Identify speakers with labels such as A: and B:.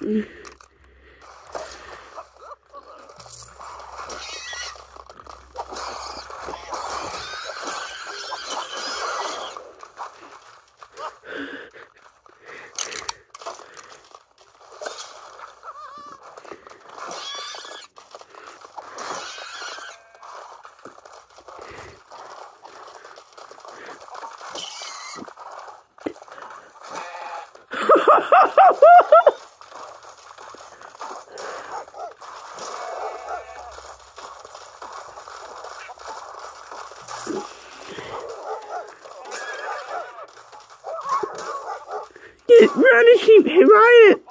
A: Mm-hmm. Get, run and keep, Riot!